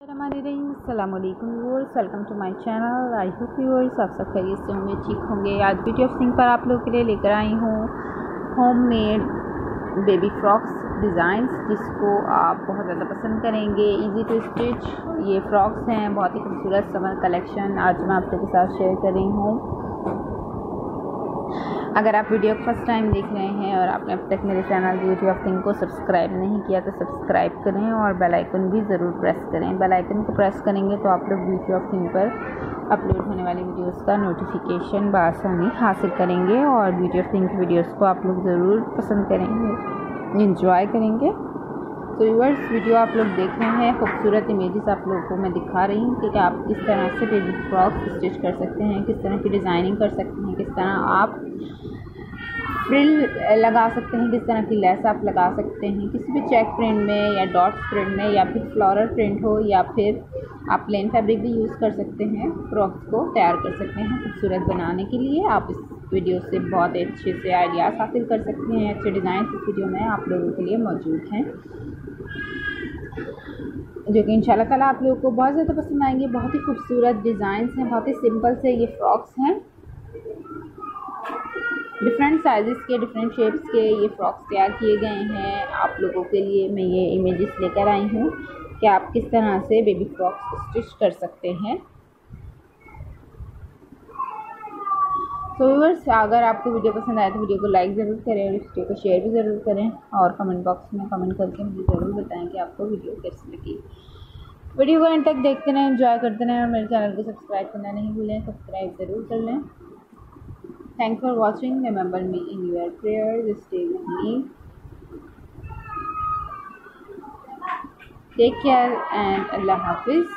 Allam viewers welcome to my channel I hope viewers आप सब खरीद से होंगे, ठीक होंगे। आज ब्यूटी ऑफ़ सिंह पर आप लोगों के लिए लेकर आई हूँ home made baby frocks designs जिसको आप बहुत ज़्यादा पसंद करेंगे। इजी टू स्टिच ये फ्रॉक्स हैं, बहुत ही खूबसूरत समर कलेक्शन आज मैं आप लोगों के साथ शेयर कर रही हूँ। अगर आप वीडियो फ़र्स्ट टाइम देख रहे हैं और आपने अब तक मेरे चैनल ऑफ़ थिंग को सब्सक्राइब नहीं किया तो सब्सक्राइब करें और बेल आइकन भी ज़रूर प्रेस करें। बेल आइकन को प्रेस करेंगे तो आप लोग ऑफ़ थिंग पर अपलोड होने वाली वीडियोस का नोटिफिकेशन बसानी हासिल करेंगे और ऑफ़ थिंग की वीडियोस को आप लोग ज़रूर पसंद करेंगे इंजॉय करेंगे। तो व्यूअर्स वीडियो आप लोग देख रहे हैं, खूबसूरत इमेजेस आप लोगों को मैं दिखा रही हूँ कि आप किस तरह से बेबी फ्रॉक स्टिच कर सकते हैं, किस तरह की डिज़ाइनिंग कर सकते हैं, किस तरह आप फ्रिल लगा सकते हैं किस तरह की लेस आप लगा सकते हैं। किसी भी चेक प्रिंट में या डॉट प्रिंट में या फिर फ्लोरल प्रिंट हो या फिर आप प्लेन फैब्रिक भी यूज़ कर सकते हैं, फ्रॉक्स को तैयार कर सकते हैं खूबसूरत बनाने के लिए। आप इस वीडियो से बहुत अच्छे से आइडियाज़ हासिल कर सकते हैं, अच्छे डिज़ाइन इस वीडियो में आप लोगों के लिए मौजूद हैं। जो कि इंशाल्लाह ताला आप लोगों को बहुत ज़्यादा पसंद आएँगे। बहुत ही खूबसूरत डिज़ाइंस हैं, बहुत ही सिंपल से ये फ्रॉक्स हैं। डिफरेंट साइज़ के डिफरेंट शेप्स के ये फ्रॉक्स तैयार किए गए हैं। आप लोगों के लिए मैं ये इमेजेस लेकर आई हूँ कि आप किस तरह से बेबी फ्रॉक्स स्टिच कर सकते हैं। तो व्यूवर्स अगर आपको वीडियो पसंद आए तो वीडियो को लाइक ज़रूर करें और वीडियो को शेयर भी ज़रूर करें और कमेंट बॉक्स में कमेंट करके मुझे ज़रूर बताएँ कि आपको वीडियो कैसी लगी। वीडियो को एंड तक देखते रहें एंजॉय करते रहें और मेरे चैनल को सब्सक्राइब करना नहीं भूलें सब्सक्राइब ज़रूर कर लें। Thanks for watching. Remember me in your prayers. Stay with me. Take care and Allah Hafiz.